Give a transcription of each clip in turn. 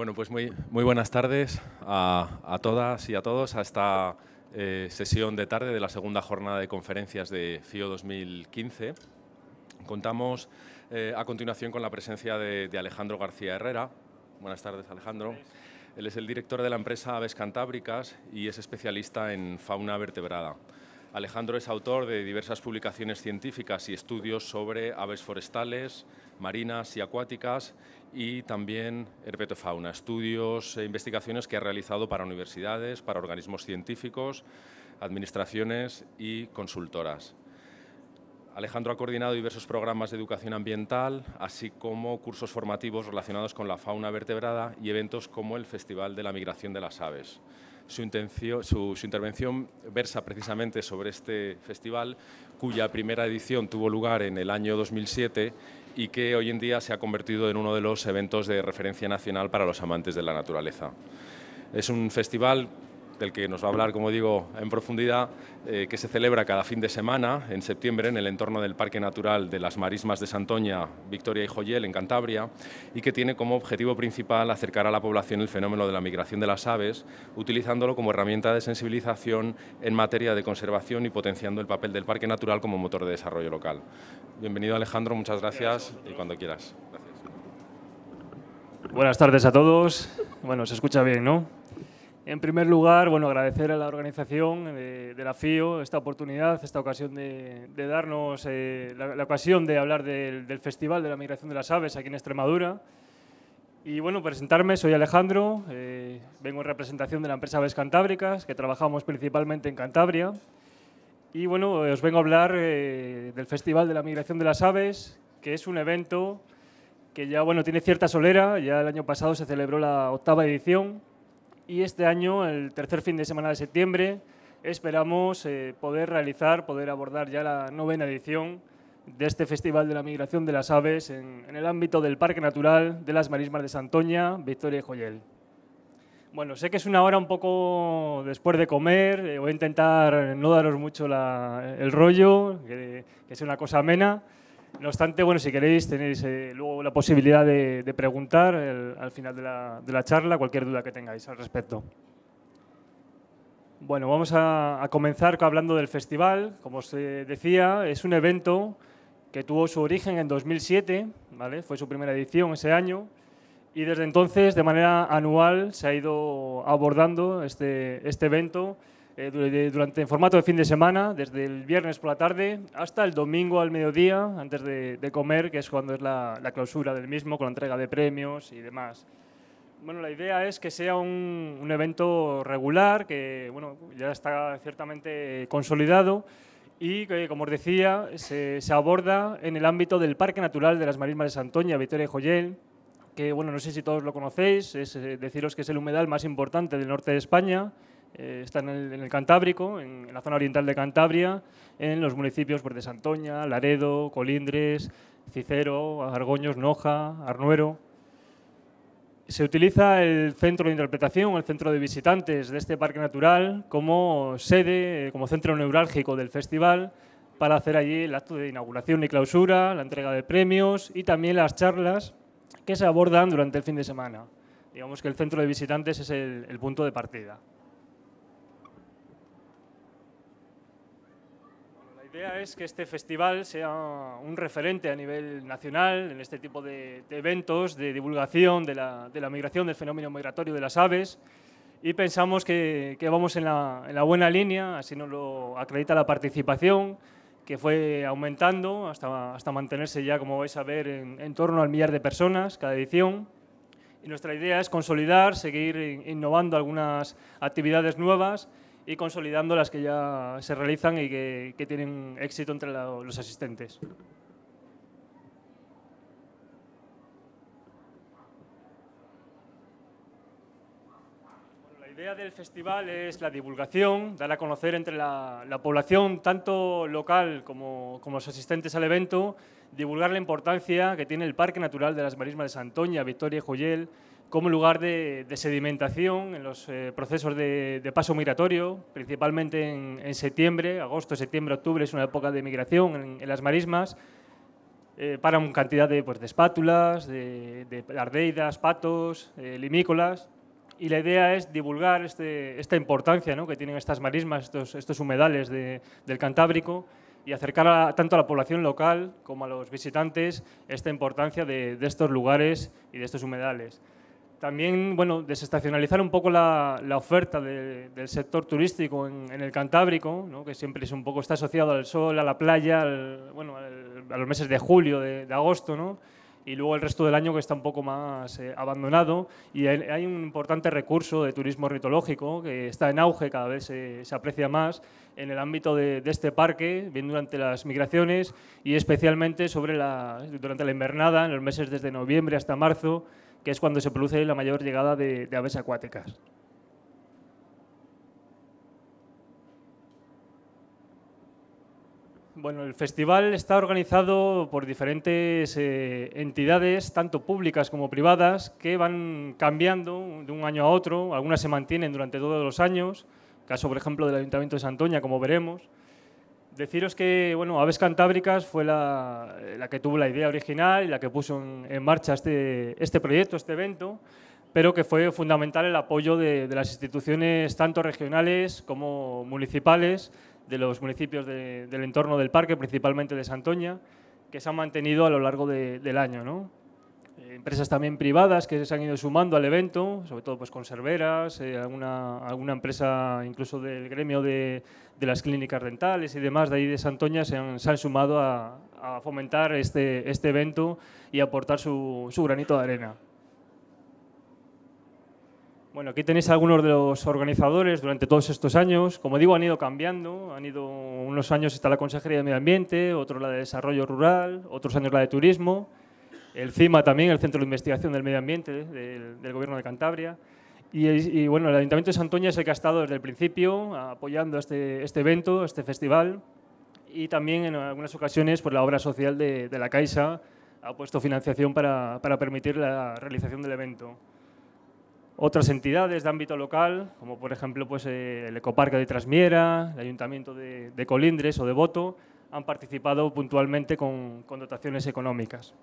Bueno, pues muy, muy buenas tardes a, todas y a todos a esta eh, sesión de tarde de la segunda jornada de conferencias de FIO 2015. Contamos eh, a continuación con la presencia de, de, Alejandro García Herrera. Buenas tardes, Alejandro. Él es el director de la empresa Aves Cantábricas y es especialista en fauna vertebrada. Alejandro es autor de diversas publicaciones científicas y estudios sobre aves forestales, marinas y acuáticas y también herpetofauna, estudios e investigaciones que ha realizado para universidades, para organismos científicos, administraciones y consultoras. Alejandro ha coordinado diversos programas de educación ambiental, así como cursos formativos relacionados con la fauna vertebrada y eventos como el Festival de la Migración de las Aves. Su, intervención versa precisamente sobre este festival, cuya primera edición tuvo lugar en el año 2007 y que hoy en día se ha convertido en uno de los eventos de referencia nacional para los amantes de la naturaleza. Es un festival del que nos va a hablar, como digo, en profundidad, eh, que se celebra cada fin de semana, en septiembre, en el entorno del Parque Natural de las Marismas de Santoña, Victoria y Joyel, en Cantabria, y que tiene como objetivo principal acercar a la población el fenómeno de la migración de las aves, utilizándolo como herramienta de sensibilización en materia de conservación y potenciando el papel del Parque Natural como motor de desarrollo local. Bienvenido Alejandro, muchas gracias, y cuando quieras. Buenas tardes a todos. Bueno, se escucha bien, ¿no? En primer lugar, bueno, agradecer a la organización de, la FIO esta oportunidad, esta ocasión de, darnos eh, la, ocasión de hablar del, Festival de la Migración de las Aves aquí en Extremadura. Y bueno, presentarme, soy Alejandro, eh, vengo en representación de la empresa Aves Cantábricas, que trabajamos principalmente en Cantabria. Y bueno, os vengo a hablar eh, del Festival de la Migración de las Aves, que es un evento que ya bueno, tiene cierta solera, ya el año pasado se celebró la octava edición y este año, el tercer fin de semana de septiembre, esperamos eh, poder realizar, poder abordar ya la novena edición de este Festival de la Migración de las Aves en, el ámbito del Parque Natural de las Marismas de Santoña, Victoria y Joyel. Bueno, sé que es una hora un poco después de comer, eh, voy a intentar no daros mucho el rollo, que, que sea una cosa amena. No obstante, bueno, si queréis, tenéis eh, luego la posibilidad de, preguntar al final de la, charla cualquier duda que tengáis al respecto. Bueno, vamos a, comenzar hablando del festival. Como os decía, es un evento que tuvo su origen en 2007, ¿vale? fue su primera edición ese año, y desde entonces, de manera anual, se ha ido abordando este, este evento eh, durante formato de fin de semana, desde el viernes por la tarde hasta el domingo al mediodía, antes de, comer, que es cuando es la, clausura del mismo, con la entrega de premios y demás. Bueno, la idea es que sea un, un evento regular, que bueno, ya está ciertamente consolidado y que, como os decía, se, se, aborda en el ámbito del Parque Natural de las Marismas de Santoña, Victoria y Joyel, que bueno, no sé si todos lo conocéis, es eh, deciros que es el humedal más importante del norte de España, eh, está en el, Cantábrico, en, la zona oriental de Cantabria, en los municipios pues, de Santoña, Laredo, Colindres, Cicero, Argoños, Noja, Arnuero. Se utiliza el centro de interpretación, el centro de visitantes de este parque natural como sede, eh, como centro neurálgico del festival, para hacer allí el acto de inauguración y clausura, la entrega de premios y también las charlas que se abordan durante el fin de semana. Digamos que el centro de visitantes es el punto de partida. Idea es que este festival sea un referente a nivel nacional en este tipo de, eventos de divulgación de la, migración, del fenómeno migratorio de las aves y pensamos que, vamos en la, buena línea, así nos lo acredita la participación, que fue aumentando hasta, hasta mantenerse ya, como vais a ver, en, en torno al millar de personas cada edición. Y nuestra idea es consolidar, seguir innovando algunas actividades nuevas y consolidando las que ya se realizan y que, tienen éxito entre los asistentes. la idea del festival es la divulgación, dar a conocer entre la, población, tanto local como, como, los asistentes al evento, divulgar la importancia que tiene el Parque Natural de las Marismas de Santoña, Victoria y Joyel, como lugar de, sedimentación en los eh, procesos de, paso migratorio, principalmente en, septiembre, agosto, septiembre, octubre es una época de migración en, las marismas. eh, para una cantidad de, pues, de espátulas, de, de ardeidas, patos, eh, limícolas. Y la idea es divulgar este, esta importancia ¿no? que tienen estas marismas, estos, estos humedales de, del Cantábrico, y acercar a, tanto a la población local como a los visitantes esta importancia de, de estos lugares y de estos humedales. También, bueno, desestacionalizar un poco la, la oferta de, del sector turístico en, en el Cantábrico, ¿no? que siempre es un poco, está asociado al sol, a la playa, al, bueno, al, a los meses de julio, de, de agosto, ¿no? y luego el resto del año que está un poco más eh, abandonado y hay, un importante recurso de turismo ornitológico que está en auge, cada vez se, se aprecia más en el ámbito de, de, este parque, bien durante las migraciones y especialmente sobre la, durante la invernada, en los meses desde noviembre hasta marzo, que es cuando se produce la mayor llegada de, aves acuáticas. Bueno, el festival está organizado por diferentes eh, entidades, tanto públicas como privadas, que van cambiando de un año a otro. Algunas se mantienen durante todos los años, caso, por ejemplo, del Ayuntamiento de Santoña, como veremos. Deciros que bueno, Aves Cantábricas fue la, que tuvo la idea original y la que puso en, marcha este, este proyecto, este evento, pero que fue fundamental el apoyo de, las instituciones tanto regionales como municipales, de los municipios de, del entorno del parque, principalmente de Santoña, que se han mantenido a lo largo de, del año. ¿no? Eh, empresas también privadas que se han ido sumando al evento, sobre todo pues, conserveras, eh, alguna, alguna empresa incluso del gremio de, las clínicas dentales y demás de ahí de Santoña se han, sumado a, a, fomentar este, este evento y aportar su, su granito de arena. Bueno, aquí tenéis algunos de los organizadores durante todos estos años. Como digo, han ido cambiando. Han ido unos años está la Consejería de Medio Ambiente, otros la de Desarrollo Rural, otros años la de Turismo. El CIMA también, el Centro de Investigación del Medio Ambiente del, Gobierno de Cantabria. Y, y, bueno, el Ayuntamiento de Santoña es el que ha estado desde el principio apoyando este, este evento, este festival. Y también en algunas ocasiones pues, la obra social de, la Caixa ha puesto financiación para, permitir la realización del evento. Otras entidades de ámbito local, como por ejemplo pues, eh, el Ecoparque de Trasmiera, el Ayuntamiento de, Colindres o de Boto, han participado puntualmente con, dotaciones económicas.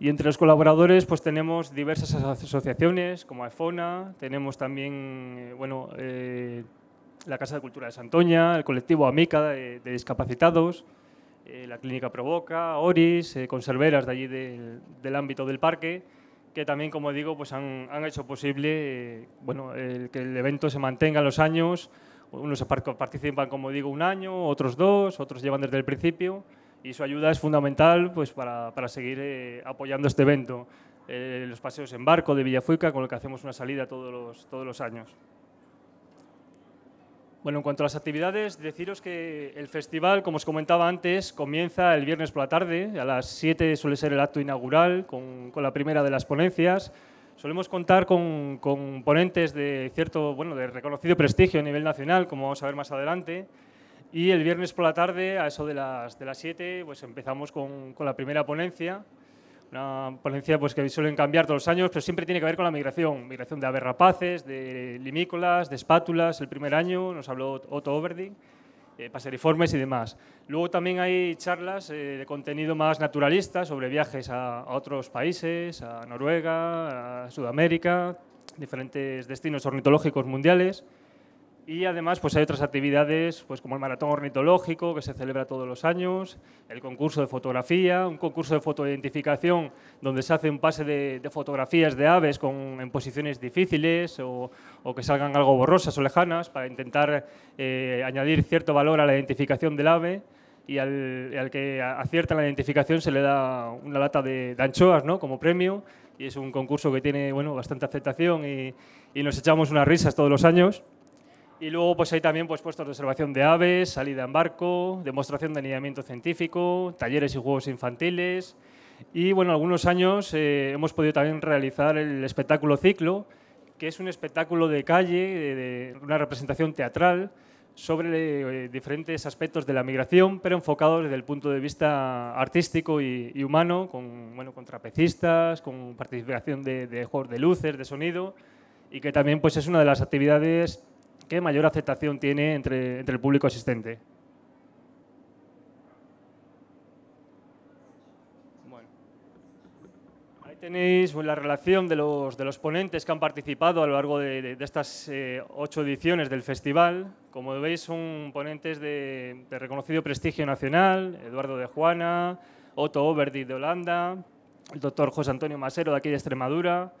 Y entre los colaboradores pues, tenemos diversas asociaciones como AEFONA, tenemos también eh, bueno, eh, la Casa de Cultura de Santoña, el colectivo Amica de, de discapacitados, eh, la Clínica Provoca, ORIS, eh, conserveras de allí de, del ámbito del parque, que también, como digo, pues han, han hecho posible eh, bueno, que el evento se mantenga en los años. Unos participan, como digo, un año, otros dos, otros llevan desde el principio y su ayuda es fundamental pues, para, para seguir eh, apoyando este evento. Eh, los paseos en barco de Villafuica, con el que hacemos una salida todos los, todos los años. Bueno, en cuanto a las actividades, deciros que el festival, como os comentaba antes, comienza el viernes por la tarde. A las 7 suele ser el acto inaugural con, con la primera de las ponencias. Solemos contar con, con, ponentes de cierto, bueno, de reconocido prestigio a nivel nacional, como vamos a ver más adelante. Y el viernes por la tarde, a eso de las, de las 7, pues empezamos con, con la primera ponencia, una ponencia pues, que suelen cambiar todos los años, pero siempre tiene que ver con la migración. Migración de aves rapaces, de limícolas, de espátulas. El primer año nos habló Otto Overding, eh, paseriformes y demás. Luego también hay charlas eh, de contenido más naturalista sobre viajes a, a, otros países, a Noruega, a Sudamérica, diferentes destinos ornitológicos mundiales. Y además pues hay otras actividades pues como el maratón ornitológico que se celebra todos los años, el concurso de fotografía, un concurso de fotoidentificación donde se hace un pase de, de fotografías de aves con, en posiciones difíciles o, o, que salgan algo borrosas o lejanas para intentar eh, añadir cierto valor a la identificación del ave y al, al, que acierta la identificación se le da una lata de, de anchoas ¿no? como premio y es un concurso que tiene bueno, bastante aceptación y, y nos echamos unas risas todos los años. Y luego pues hay también pues, puestos de observación de aves, salida en barco, demostración de anidamiento científico, talleres y juegos infantiles. Y bueno, algunos años eh, hemos podido también realizar el espectáculo Ciclo, que es un espectáculo de calle, una representación teatral sobre eh, diferentes aspectos de la migración, pero enfocado desde el punto de vista artístico y, y humano, con, bueno, con trapecistas, con participación de, de juegos de luces, de sonido, y que también pues, es una de las actividades que mayor aceptación tiene entre, entre el público asistente. Bueno. Ahí tenéis pues, la relación de los, de los, ponentes que han participado a lo largo de, de, de estas eh, ocho ediciones del festival. Como veis, son ponentes de, reconocido prestigio nacional, Eduardo de Juana, Otto Oberdi de Holanda, el doctor José Antonio Masero de aquí de Extremadura,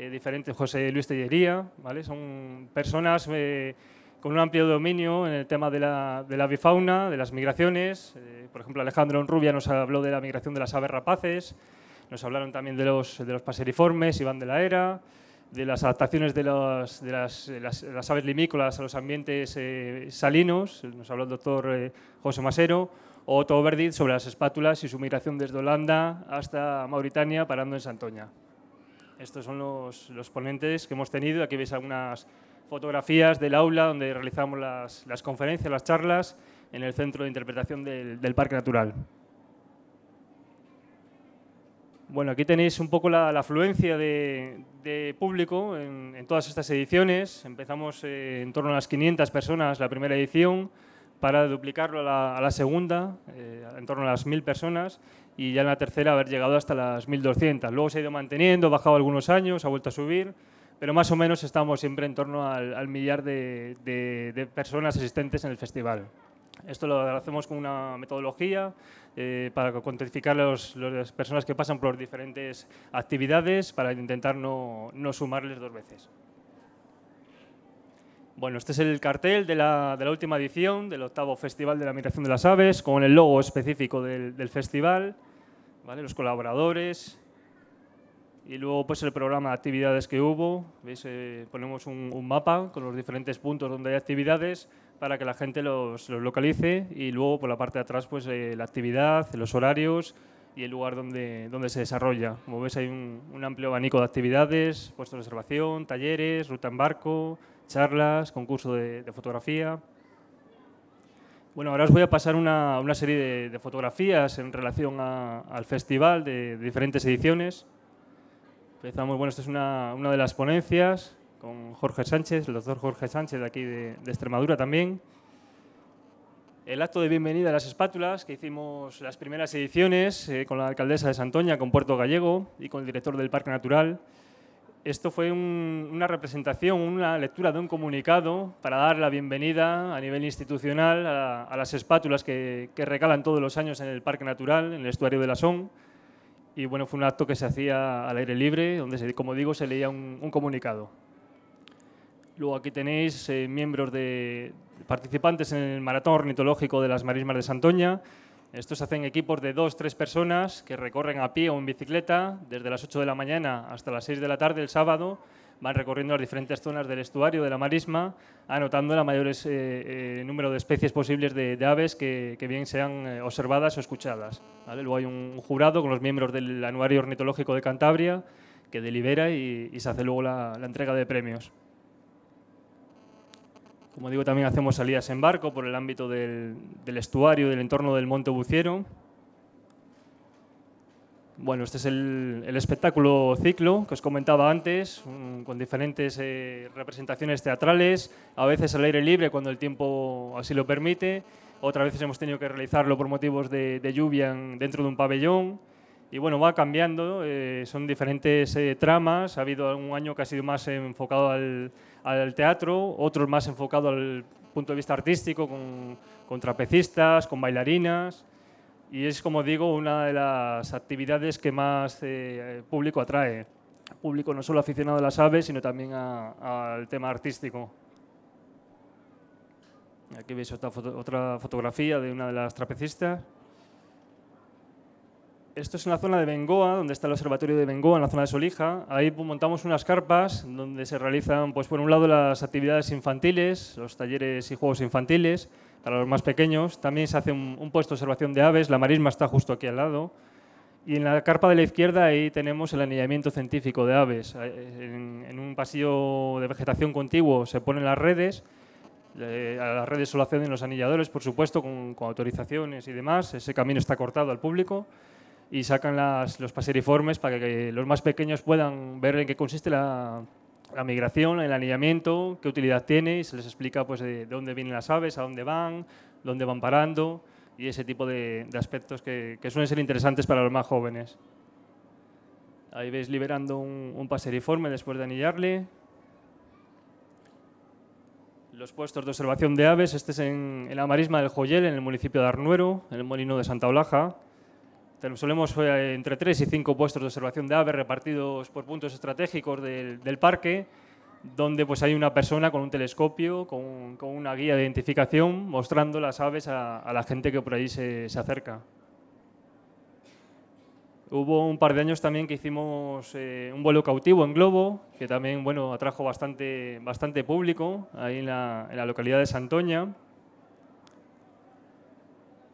eh, diferentes José Luis Tellería, ¿vale? Son personas eh, con un amplio dominio en el tema de la, de la bifauna, de las migraciones. Eh, por ejemplo, Alejandro Rubia nos habló de la migración de las aves rapaces, nos hablaron también de los, de los paseriformes, Iván de la Era, de las adaptaciones de, los, de, las, las, aves limícolas a los ambientes salinos, nos habló el doctor José Masero, o Otto Verdit sobre las espátulas y su migración desde Holanda hasta Mauritania, parando en Santoña. Estos son los, ponentes que hemos tenido. Aquí veis algunas fotografías del aula donde realizamos las, conferencias, las charlas, en el Centro de Interpretación del, Parque Natural. Bueno, aquí tenéis un poco la, afluencia de, público en, todas estas ediciones. Empezamos eh, en torno a las 500 personas la primera edición, para duplicarlo a la, segunda, eh, en torno a las 1.000 personas, y ya en la tercera haber llegado hasta las 1.200. Luego se ha ido manteniendo, ha bajado algunos años, ha vuelto a subir, pero más o menos estamos siempre en torno al, millar de, personas asistentes en el festival. Esto lo hacemos con una metodología eh, para cuantificar los, las personas que pasan por diferentes actividades para intentar no, no sumarles dos veces. Bueno, este es el cartel de la, última edición del octavo Festival de la Migración de las Aves, con el logo específico del, festival, ¿vale? los colaboradores y luego pues el programa de actividades que hubo. ¿Veis? Eh, ponemos un, mapa con los diferentes puntos donde hay actividades para que la gente los, localice y luego por la parte de atrás pues eh, la actividad, los horarios y el lugar donde, donde se desarrolla. Como ves hay un, un amplio abanico de actividades, puestos de observación, talleres, ruta en barco, charlas, concurso de, fotografía. Bueno, ahora os voy a pasar una, serie de, fotografías en relación al festival de, diferentes ediciones. Empezamos, bueno, esta es una, de las ponencias con Jorge Sánchez, el doctor Jorge Sánchez de aquí de, Extremadura también. El acto de bienvenida a las espátulas que hicimos las primeras ediciones eh, con la alcaldesa de Santoña, con Puerto Gallego y con el director del Parque Natural esto fue una representación, una lectura de un comunicado para dar la bienvenida a nivel institucional a, las espátulas que, regalan todos los años en el Parque Natural, en el estuario de la Son. Y bueno, fue un acto que se hacía al aire libre, donde, como digo, se leía un, comunicado. Luego aquí tenéis eh, miembros de participantes en el maratón ornitológico de las marismas de Santoña, estos hacen equipos de dos, tres personas que recorren a pie o en bicicleta desde las 8 de la mañana hasta las 6 de la tarde el sábado. Van recorriendo las diferentes zonas del estuario de la marisma, anotando el mayor eh, eh, número de especies posibles de, aves que, bien sean eh, observadas o escuchadas. Luego hay un jurado con los miembros del Anuario Ornitológico de Cantabria que delibera y, se hace luego la entrega de premios. Como digo, también hacemos salidas en barco por el ámbito del, estuario, del entorno del Monte Buciero. Bueno, este es el, espectáculo ciclo que os comentaba antes, con diferentes eh, representaciones teatrales, a veces al aire libre cuando el tiempo así lo permite, otras veces hemos tenido que realizarlo por motivos de, lluvia dentro de un pabellón. Y bueno, va cambiando, eh, son diferentes eh, tramas, ha habido un año que ha sido más enfocado al, al teatro, otros más enfocado al punto de vista artístico, con, trapecistas, con bailarinas. Y es, como digo, una de las actividades que más eh, público atrae. Público no solo aficionado a las aves, sino también al tema artístico. Aquí veis otra, otra fotografía de una de las trapecistas. Esto es en la zona de Bengoa, donde está el observatorio de Bengoa, en la zona de Solija. Ahí montamos unas carpas donde se realizan, pues por un lado, las actividades infantiles, los talleres y juegos infantiles para los más pequeños. También se hace un, puesto de observación de aves. La marisma está justo aquí al lado. Y en la carpa de la izquierda ahí tenemos el anillamiento científico de aves. En, un pasillo de vegetación contiguo se ponen las redes. a las redes solo acceden los anilladores, por supuesto, con, con autorizaciones y demás. Ese camino está cortado al público y sacan los paseriformes para que los más pequeños puedan ver en qué consiste la, migración, el anillamiento, qué utilidad tiene y se les explica pues, de, dónde vienen las aves, a dónde van, dónde van parando y ese tipo de, aspectos que, suelen ser interesantes para los más jóvenes. Ahí veis liberando un, un paseriforme después de anillarle. Los puestos de observación de aves, este es en, en la marisma del Joyel, en el municipio de Arnuero, en el molino de Santa Olaja. Solemos eh, entre tres y cinco puestos de observación de aves repartidos por puntos estratégicos del, parque, donde pues, hay una persona con un telescopio, con, una guía de identificación, mostrando las aves a, la gente que por ahí se, acerca. Hubo un par de años también que hicimos eh, un vuelo cautivo en globo, que también bueno, atrajo bastante, bastante público ahí en la localidad de Santoña.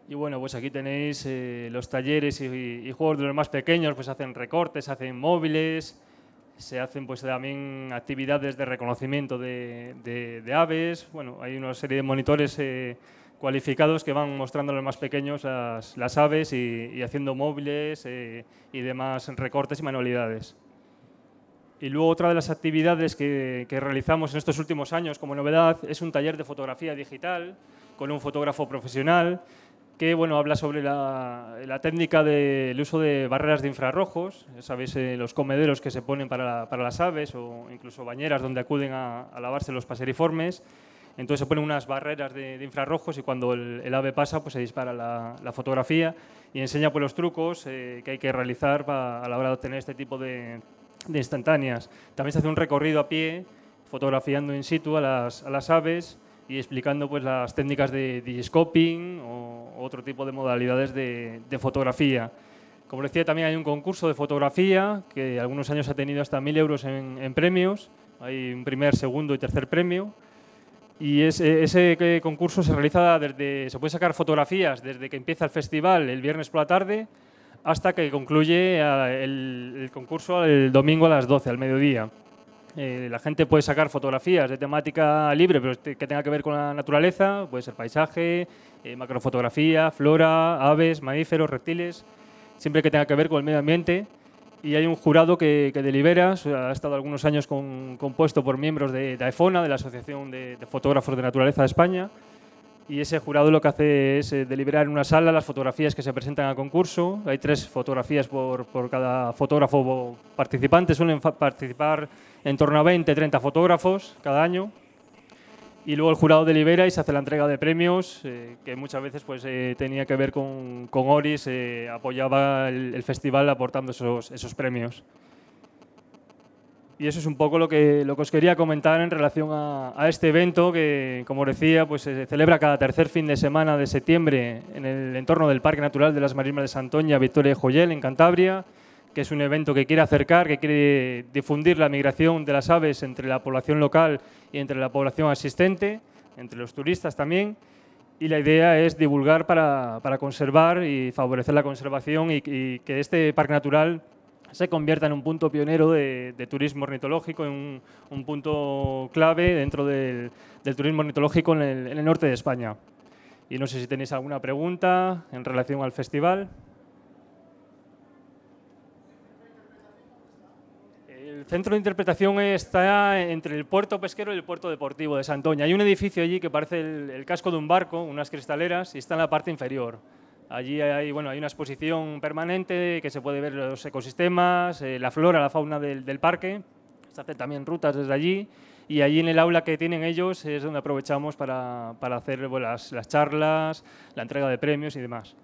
Y bueno, pues aquí tenéis eh, los talleres y, y, juegos de los más pequeños, pues hacen recortes, hacen móviles, se hacen pues también actividades de reconocimiento de, de, de aves. Bueno, hay una serie de monitores eh, cualificados que van mostrando a los más pequeños las, las aves y, y, haciendo móviles eh, y demás recortes y manualidades. Y luego otra de las actividades que, que realizamos en estos últimos años como novedad es un taller de fotografía digital con un fotógrafo profesional que bueno, habla sobre la, la técnica del de, uso de barreras de infrarrojos, sabéis eh, los comederos que se ponen para, para, las aves o incluso bañeras donde acuden a, a, lavarse los paseriformes. Entonces se ponen unas barreras de, de infrarrojos y cuando el, el, ave pasa pues se dispara la, la fotografía y enseña pues, los trucos eh, que hay que realizar para, a la hora de obtener este tipo de, de instantáneas. También se hace un recorrido a pie fotografiando in situ a las, a las aves y explicando pues, las técnicas de digiscoping o otro tipo de modalidades de, de, fotografía. Como decía, también hay un concurso de fotografía que algunos años ha tenido hasta 1.000 euros en, en, premios. Hay un primer, segundo y tercer premio. Y ese, ese concurso se realiza desde, se puede sacar fotografías desde que empieza el festival el viernes por la tarde hasta que concluye el, el concurso el domingo a las 12, al mediodía. Eh, la gente puede sacar fotografías de temática libre, pero que tenga que ver con la naturaleza, puede ser paisaje, eh, macrofotografía, flora, aves, mamíferos, reptiles, siempre que tenga que ver con el medio ambiente. Y hay un jurado que, que delibera, ha estado algunos años compuesto por miembros de, de AEFONA, de la Asociación de, de, Fotógrafos de Naturaleza de España, y ese jurado lo que hace es eh, deliberar en una sala las fotografías que se presentan al concurso. Hay tres fotografías por, por cada fotógrafo participante, suelen participar en torno a 20, 30 fotógrafos cada año. Y luego el jurado delibera y se hace la entrega de premios, eh, que muchas veces pues, eh, tenía que ver con, con Oris, eh, apoyaba el, el, festival aportando esos, esos premios. Y eso es un poco lo que, lo que os quería comentar en relación a, a este evento que, como decía, pues se celebra cada tercer fin de semana de septiembre en el entorno del Parque Natural de las Marismas de Santoña, Victoria de Joyel, en Cantabria que es un evento que quiere acercar, que quiere difundir la migración de las aves entre la población local y entre la población asistente, entre los turistas también. Y la idea es divulgar para, para conservar y favorecer la conservación y, que este parque natural se convierta en un punto pionero de, turismo ornitológico, en un, un, punto clave dentro del, del turismo ornitológico en el, en el norte de España. Y no sé si tenéis alguna pregunta en relación al festival. El centro de interpretación está entre el puerto pesquero y el puerto deportivo de Santoña. Hay un edificio allí que parece el, el, casco de un barco, unas cristaleras, y está en la parte inferior. Allí hay, bueno, hay una exposición permanente que se puede ver los ecosistemas, eh, la flora, la fauna del, del, parque. Se hacen también rutas desde allí. Y allí en el aula que tienen ellos es donde aprovechamos para, para hacer bueno, las, las charlas, la entrega de premios y demás.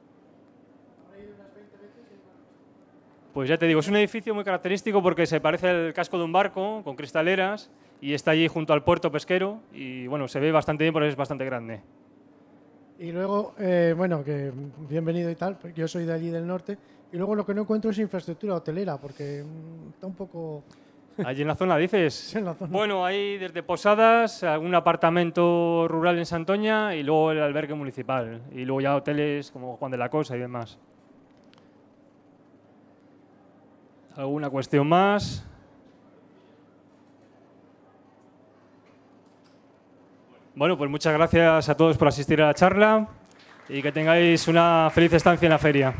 Pues ya te digo, es un edificio muy característico porque se parece al casco de un barco con cristaleras y está allí junto al puerto pesquero y bueno, se ve bastante bien porque es bastante grande. Y luego, eh, bueno, que bienvenido y tal, yo soy de allí del norte y luego lo que no encuentro es infraestructura hotelera porque mm, está un poco... Allí en la zona, dices. Sí, en la zona. Bueno, hay desde posadas, algún apartamento rural en Santoña y luego el albergue municipal. Y luego ya hoteles como Juan de la Cosa y demás. ¿Alguna cuestión más? Bueno, pues muchas gracias a todos por asistir a la charla y que tengáis una feliz estancia en la feria.